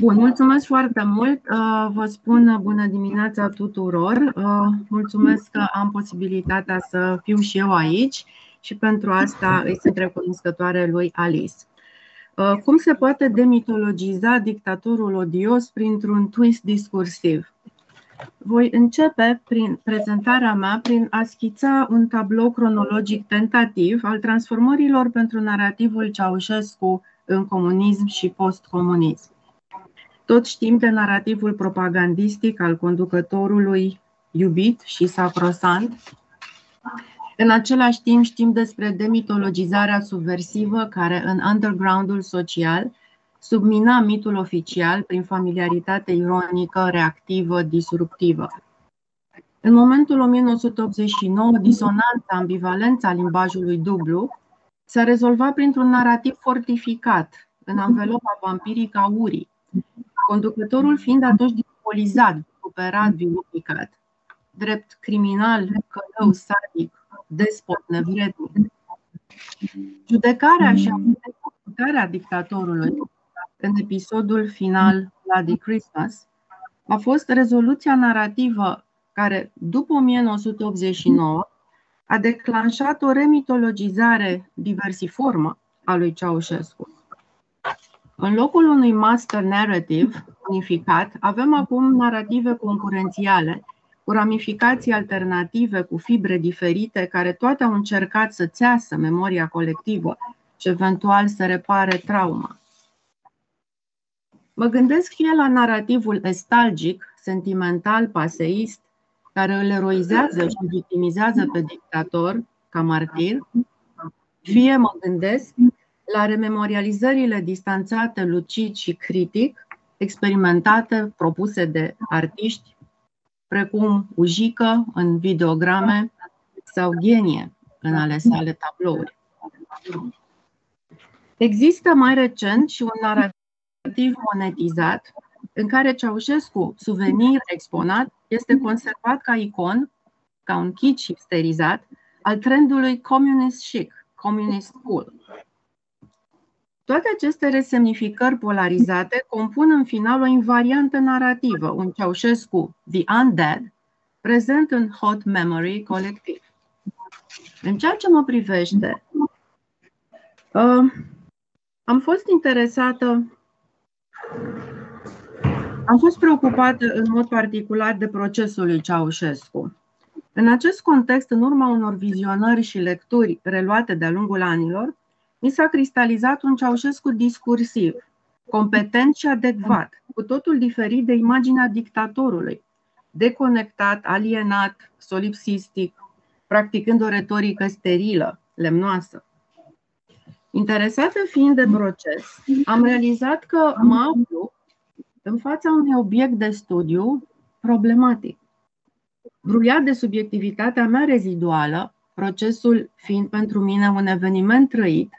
Bun, mulțumesc foarte mult. Uh, vă spun bună dimineața tuturor. Uh, mulțumesc că am posibilitatea să fiu și eu aici și pentru asta îi sunt recunoscătoare lui Alice. Uh, cum se poate demitologiza dictatorul odios printr-un twist discursiv? Voi începe prin prezentarea mea prin a schița un tablou cronologic tentativ al transformărilor pentru narativul Ceaușescu în comunism și postcomunism. Tot știm de narativul propagandistic al conducătorului iubit și sacrosant. În același timp știm despre demitologizarea subversivă care în undergroundul social submina mitul oficial prin familiaritate ironică, reactivă, disruptivă. În momentul 1989, disonanța, ambivalența limbajului dublu s-a rezolvat printr-un narativ fortificat, în anvelopa vampirică a urii, conducătorul fiind atunci diabolizat, recuperat, vilificat, drept criminal, călău, sadic, despot, nevrednic. Judecarea și aplicarea dictatorului în episodul final Bloody Christmas a fost rezoluția narrativă care, după 1989, a declanșat o remitologizare diversiformă a lui Ceaușescu. În locul unui master narrative unificat, avem acum narrative concurențiale, cu ramificații alternative, cu fibre diferite, care toate au încercat să țeasă memoria colectivă și eventual să repare trauma. Mă gândesc fie la narativul estalgic, sentimental, paseist, care îl eroizează și victimizează pe dictator ca martir, fie mă gândesc la rememorializările distanțate, lucid și critic, experimentate, propuse de artiști, precum Ujică în videograme sau Genie în ale sale tablouri. Există mai recent și un narativ monetizat în care Ceaușescu, suvenir exponat, este conservat ca icon, ca un kit hipsterizat, al trendului communist chic, communist cool. Toate aceste resemnificări polarizate compun în final o invariantă narrativă, un Ceaușescu, The Undead, prezent în hot memory colectiv. În ceea ce mă privește, uh, am fost interesată am fost preocupată în mod particular de procesul lui Ceaușescu. În acest context, în urma unor vizionări și lecturi reluate de-a lungul anilor, mi s-a cristalizat un Ceaușescu discursiv, competent și adecvat, cu totul diferit de imaginea dictatorului, deconectat, alienat, solipsistic, practicând o retorică sterilă, lemnoasă. Interesată fiind de proces, am realizat că mă aflu în fața unui obiect de studiu problematic. Bruiat de subiectivitatea mea reziduală, procesul fiind pentru mine un eveniment trăit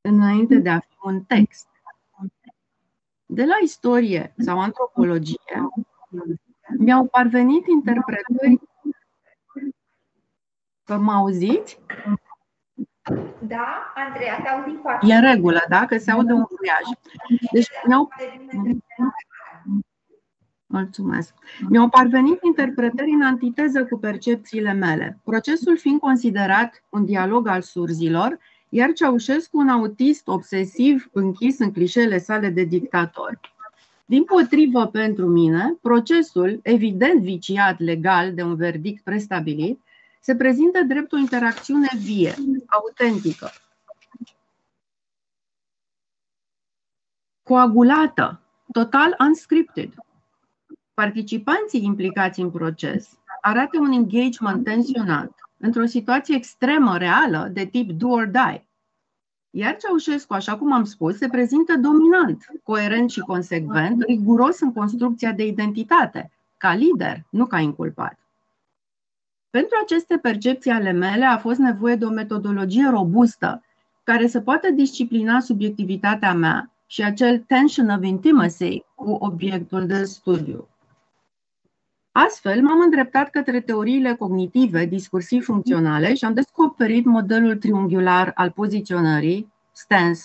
înainte de a fi un text. De la istorie sau antropologie mi-au parvenit interpretări. Că mă auziți? Da, Andreea, te auzim foarte E în regulă, da? Că se aude un furiaj. Deci mi-au... Mulțumesc. Mi-au parvenit interpretări în antiteză cu percepțiile mele, procesul fiind considerat un dialog al surzilor, iar Ceaușescu un autist obsesiv închis în clișele sale de dictator. Din potrivă, pentru mine, procesul, evident viciat legal de un verdict prestabilit, se prezintă drept o interacțiune vie, autentică, coagulată, total unscripted. Participanții implicați în proces arată un engagement tensionat într-o situație extremă, reală, de tip do or die. Iar Ceaușescu, așa cum am spus, se prezintă dominant, coerent și consecvent, riguros în construcția de identitate, ca lider, nu ca inculpat. Pentru aceste percepții ale mele a fost nevoie de o metodologie robustă care să poată disciplina subiectivitatea mea și acel tension of intimacy cu obiectul de studiu. Astfel, m-am îndreptat către teoriile cognitive discursiv-funcționale și am descoperit modelul triunghiular al poziționării, stance,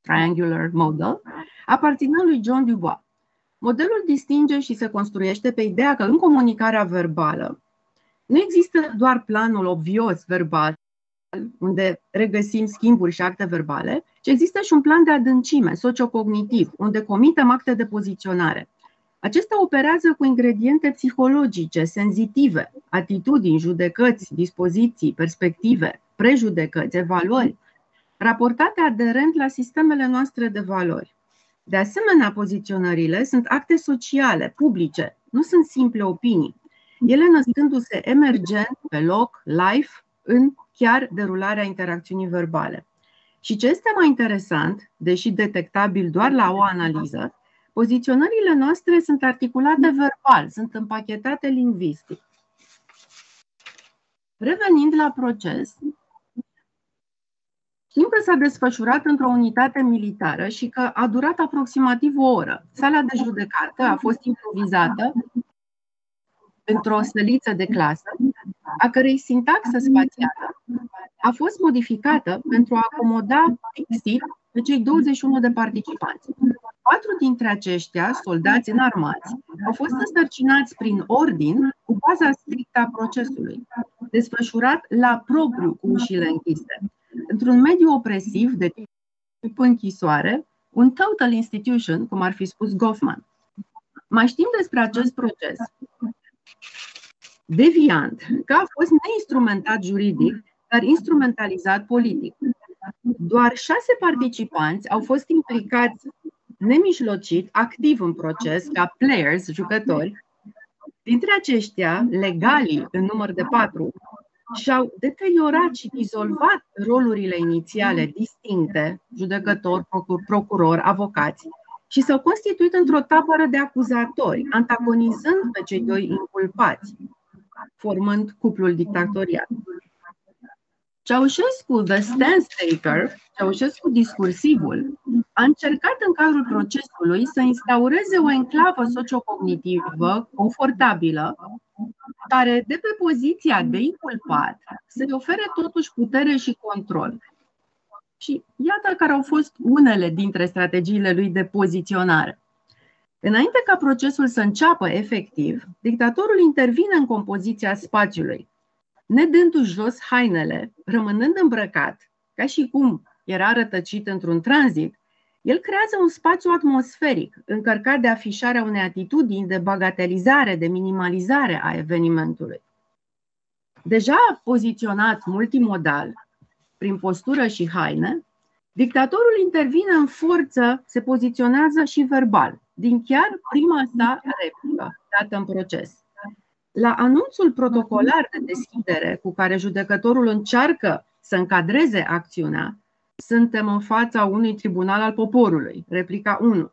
triangular model, aparținând lui John Dubois, Modelul distinge și se construiește pe ideea că în comunicarea verbală nu există doar planul obvios verbal, unde regăsim schimburi și acte verbale, ci există și un plan de adâncime, sociocognitiv, unde comitem acte de poziționare. Acestea operează cu ingrediente psihologice, senzitive, atitudini, judecăți, dispoziții, perspective, prejudecăți, evaluări, raportate aderent la sistemele noastre de valori. De asemenea, poziționările sunt acte sociale, publice, nu sunt simple opinii. Ele născându-se emergent, pe loc, live, în chiar derularea interacțiunii verbale. Și ce este mai interesant, deși detectabil doar la o analiză, poziționările noastre sunt articulate verbal, sunt împachetate lingvistic. Revenind la proces, Știm că s-a desfășurat într-o unitate militară și că a durat aproximativ o oră. Sala de judecată a fost improvizată într-o săliță de clasă, a cărei sintaxă spațială a fost modificată pentru a acomoda fixit pe cei 21 de participanți. Patru dintre aceștia, soldați înarmați, au fost însărcinați prin ordin cu baza strictă a procesului, desfășurat la propriu cu ușile închise. Într-un mediu opresiv de tip închisoare, un total institution, cum ar fi spus Goffman. Mai știm despre acest proces deviant, că a fost neinstrumentat juridic, dar instrumentalizat politic. Doar șase participanți au fost implicați nemijlocit, activ în proces, ca players, jucători. Dintre aceștia, legalii, în număr de patru, și-au deteriorat și dizolvat rolurile inițiale distincte, judecător, procuror, avocați, și s-au constituit într-o tabără de acuzatori, antagonizând pe cei doi inculpați, formând cuplul dictatorial. Ceaușescu, the stance taker, Ceaușescu discursivul, a încercat în cadrul procesului să instaureze o enclavă sociocognitivă confortabilă, care de pe poziția de inculpat să-i ofere totuși putere și control. Și iată care au fost unele dintre strategiile lui de poziționare. Înainte ca procesul să înceapă efectiv, dictatorul intervine în compoziția spațiului, nedându-și jos hainele, rămânând îmbrăcat, ca și cum era rătăcit într-un tranzit, el creează un spațiu atmosferic, încărcat de afișarea unei atitudini de bagatelizare, de minimalizare a evenimentului. Deja poziționat multimodal, prin postură și haine, dictatorul intervine în forță, se poziționează și verbal, din chiar prima sa replică dată în proces. La anunțul protocolar de deschidere cu care judecătorul încearcă să încadreze acțiunea, suntem în fața unui tribunal al poporului, replica 1.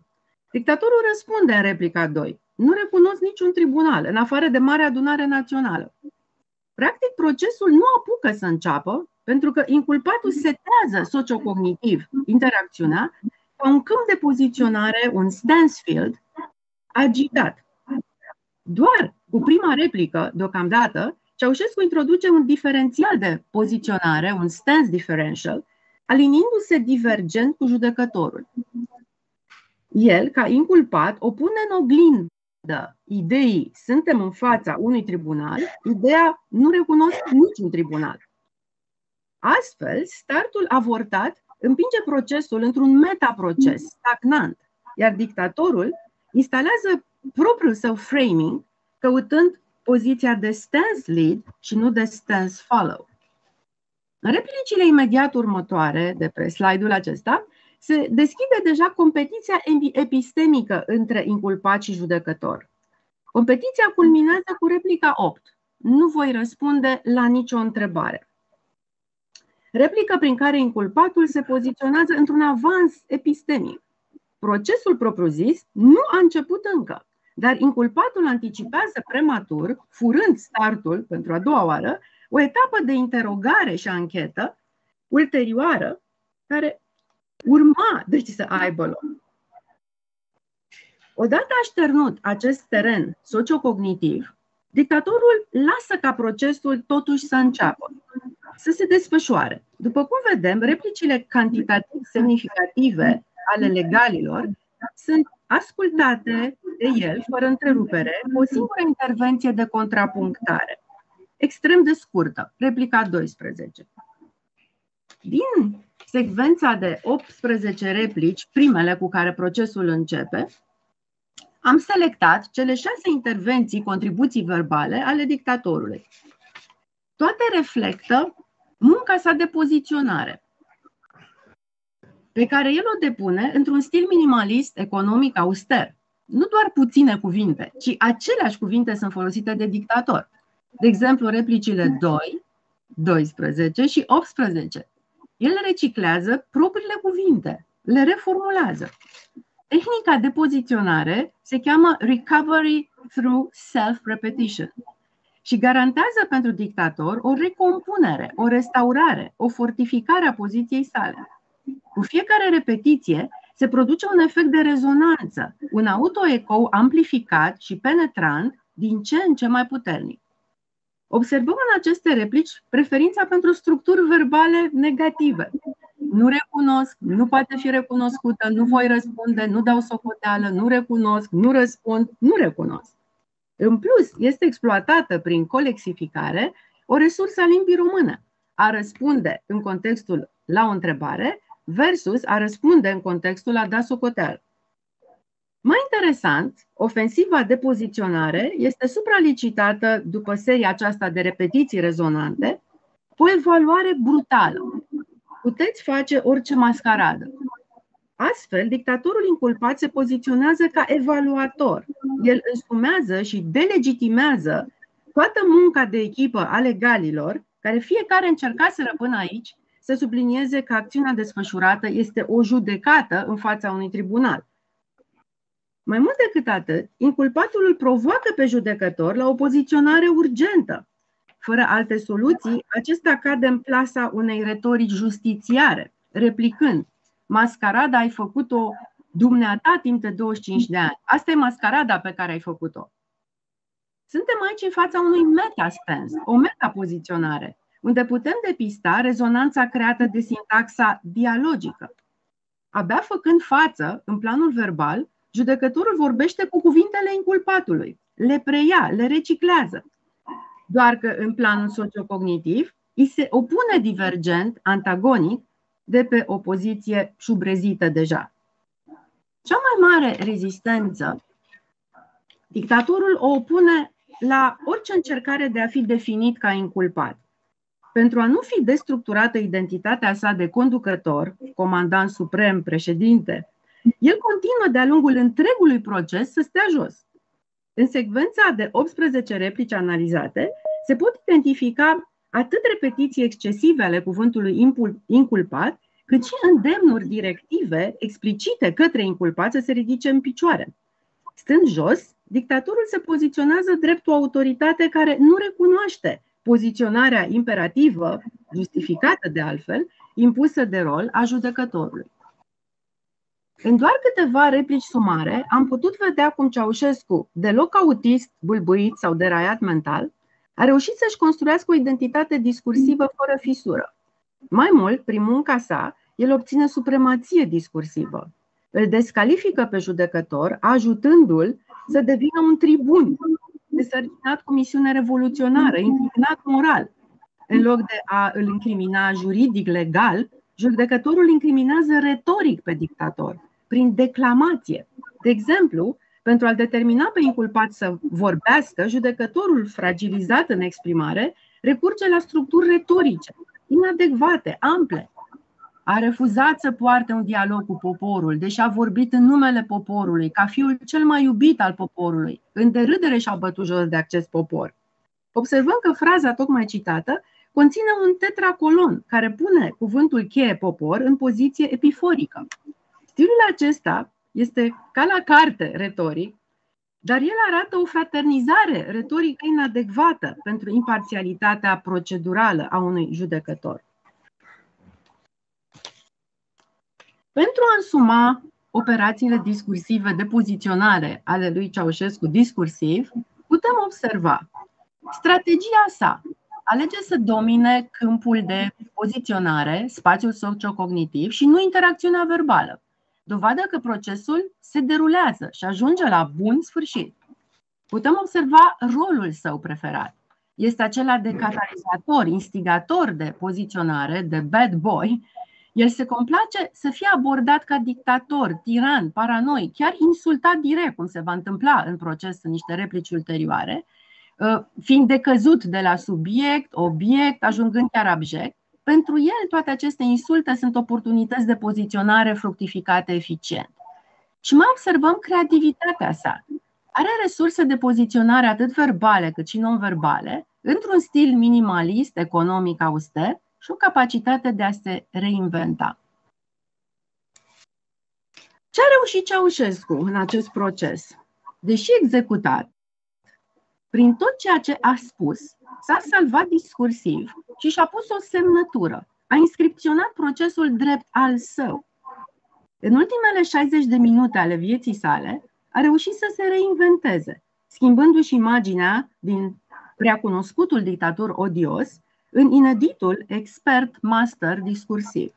Dictatorul răspunde în replica 2. Nu recunosc niciun tribunal, în afară de Marea Adunare Națională. Practic, procesul nu apucă să înceapă, pentru că inculpatul setează sociocognitiv interacțiunea ca un câmp de poziționare, un Stansfield, agitat. Doar cu prima replică, deocamdată, Ceaușescu introduce un diferențial de poziționare, un stance differential, aliniindu-se divergent cu judecătorul. El, ca inculpat, opune în oglindă ideii suntem în fața unui tribunal, ideea nu recunosc niciun tribunal. Astfel, startul avortat împinge procesul într-un metaproces stagnant, iar dictatorul instalează propriul său framing, căutând poziția de stance lead și nu de stance follow. În replicile imediat următoare de pe slide-ul acesta, se deschide deja competiția epistemică între inculpat și judecător. Competiția culminează cu replica 8. Nu voi răspunde la nicio întrebare. Replică prin care inculpatul se poziționează într-un avans epistemic. Procesul propriu-zis nu a început încă, dar inculpatul anticipează prematur, furând startul pentru a doua oară, o etapă de interogare și anchetă ulterioară care urma deci să aibă loc. Odată așternut acest teren sociocognitiv, dictatorul lasă ca procesul totuși să înceapă, să se desfășoare. După cum vedem, replicile cantitativ semnificative ale legalilor sunt ascultate, de el, fără întrerupere, o singură intervenție de contrapunctare, extrem de scurtă, replica 12. Din secvența de 18 replici, primele cu care procesul începe, am selectat cele șase intervenții, contribuții verbale ale dictatorului. Toate reflectă munca sa de poziționare, pe care el o depune într-un stil minimalist, economic, auster. Nu doar puține cuvinte, ci aceleași cuvinte sunt folosite de dictator. De exemplu, replicile 2, 12 și 18. El reciclează propriile cuvinte, le reformulează. Tehnica de poziționare se cheamă recovery through self-repetition și garantează pentru dictator o recompunere, o restaurare, o fortificare a poziției sale. Cu fiecare repetiție se produce un efect de rezonanță, un autoecou amplificat și penetrant din ce în ce mai puternic. Observăm în aceste replici preferința pentru structuri verbale negative. Nu recunosc, nu poate fi recunoscută, nu voi răspunde, nu dau socoteală, nu recunosc, nu răspund, nu recunosc. În plus, este exploatată prin colexificare o resursă a limbii române. A răspunde în contextul la o întrebare versus a răspunde în contextul a da socoteală. Mai interesant, ofensiva de poziționare este supralicitată după seria aceasta de repetiții rezonante cu o evaluare brutală. Puteți face orice mascaradă. Astfel, dictatorul inculpat se poziționează ca evaluator. El însumează și delegitimează toată munca de echipă a legalilor, care fiecare încercaseră până aici să sublinieze că acțiunea desfășurată este o judecată în fața unui tribunal. Mai mult decât atât, inculpatul îl provoacă pe judecător la o poziționare urgentă. Fără alte soluții, acesta cade în plasa unei retorici justițiare, replicând mascarada ai făcut-o dumneata timp de 25 de ani. Asta e mascarada pe care ai făcut-o. Suntem aici în fața unui metaspens, o metapoziționare, unde putem depista rezonanța creată de sintaxa dialogică. Abia făcând față, în planul verbal, judecătorul vorbește cu cuvintele inculpatului, le preia, le reciclează. Doar că în planul sociocognitiv îi se opune divergent, antagonic, de pe o poziție șubrezită deja. Cea mai mare rezistență, dictatorul o opune la orice încercare de a fi definit ca inculpat. Pentru a nu fi destructurată identitatea sa de conducător, comandant suprem, președinte, el continuă de-a lungul întregului proces să stea jos. În secvența de 18 replici analizate, se pot identifica atât repetiții excesive ale cuvântului inculpat, cât și îndemnuri directive explicite către inculpat să se ridice în picioare. Stând jos, dictatorul se poziționează drept o autoritate care nu recunoaște poziționarea imperativă, justificată de altfel, impusă de rol a judecătorului. În doar câteva replici sumare, am putut vedea cum Ceaușescu, deloc autist, bulbuit sau deraiat mental, a reușit să-și construiască o identitate discursivă fără fisură. Mai mult, prin munca sa, el obține supremație discursivă. Îl descalifică pe judecător, ajutându-l să devină un tribun, desărcinat cu misiune revoluționară, indignat moral. În loc de a îl incrimina juridic, legal, judecătorul incriminează retoric pe dictator, prin declamație. De exemplu, pentru a-l determina pe inculpat să vorbească, judecătorul fragilizat în exprimare recurge la structuri retorice, inadecvate, ample. A refuzat să poarte un dialog cu poporul, deși a vorbit în numele poporului, ca fiul cel mai iubit al poporului. În derâdere și-a bătut jos de acces popor. Observăm că fraza tocmai citată conține un tetracolon care pune cuvântul cheie popor în poziție epiforică. Stilul acesta este ca la carte retoric, dar el arată o fraternizare retorică inadecvată pentru imparțialitatea procedurală a unui judecător. Pentru a însuma operațiile discursive de poziționare ale lui Ceaușescu discursiv, putem observa strategia sa alege să domine câmpul de poziționare, spațiul sociocognitiv și nu interacțiunea verbală. Dovadă că procesul se derulează și ajunge la bun sfârșit. Putem observa rolul său preferat. Este acela de catalizator, instigator de poziționare, de bad boy. El se complace să fie abordat ca dictator, tiran, paranoi, chiar insultat direct, cum se va întâmpla în proces în niște replici ulterioare, uh, fiind decăzut de la subiect, obiect, ajungând chiar abject. Pentru el, toate aceste insulte sunt oportunități de poziționare fructificate eficient. Și mai observăm creativitatea sa. Are resurse de poziționare atât verbale cât și non-verbale, într-un stil minimalist, economic, auster și o capacitate de a se reinventa. Ce a reușit Ceaușescu în acest proces? Deși executat, prin tot ceea ce a spus, s-a salvat discursiv și și-a pus o semnătură. A inscripționat procesul drept al său. În ultimele 60 de minute ale vieții sale, a reușit să se reinventeze, schimbându-și imaginea din preacunoscutul dictator odios în ineditul expert master discursiv.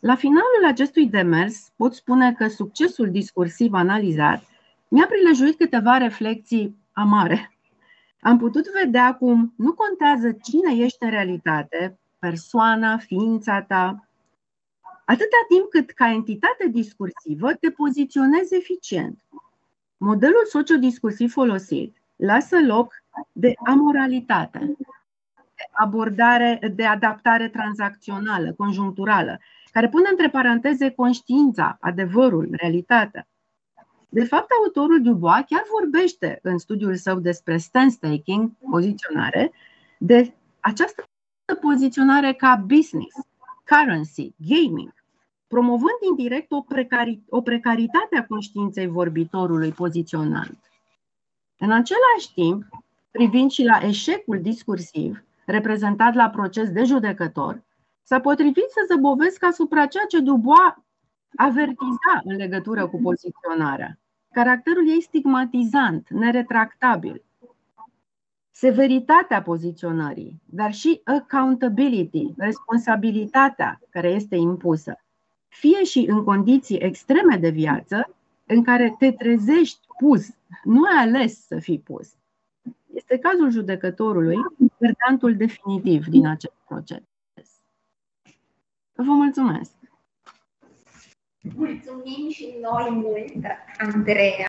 La finalul acestui demers pot spune că succesul discursiv analizat mi-a prilejuit câteva reflexii amare. Am putut vedea cum nu contează cine ești în realitate, persoana, ființa ta, atâta timp cât ca entitate discursivă te poziționezi eficient. Modelul sociodiscursiv folosit lasă loc de amoralitate, de abordare, de adaptare tranzacțională, conjuncturală, care pune între paranteze conștiința, adevărul, realitatea. De fapt, autorul Dubois chiar vorbește în studiul său despre stance taking, poziționare, de această poziționare ca business, currency, gaming, promovând indirect o, precari- o precaritate a conștiinței vorbitorului poziționant. În același timp, privind și la eșecul discursiv, reprezentat la proces de judecător, s-a potrivit să zăbovesc asupra ceea ce Dubois avertiza în legătură cu poziționarea. Caracterul ei stigmatizant, neretractabil. Severitatea poziționării, dar și accountability, responsabilitatea care este impusă, fie și în condiții extreme de viață, în care te trezești pus, nu ai ales să fii pus. Este cazul judecătorului, verdantul definitiv din acest proces. Vă mulțumesc! Mulțumim și noi mult, Andreea!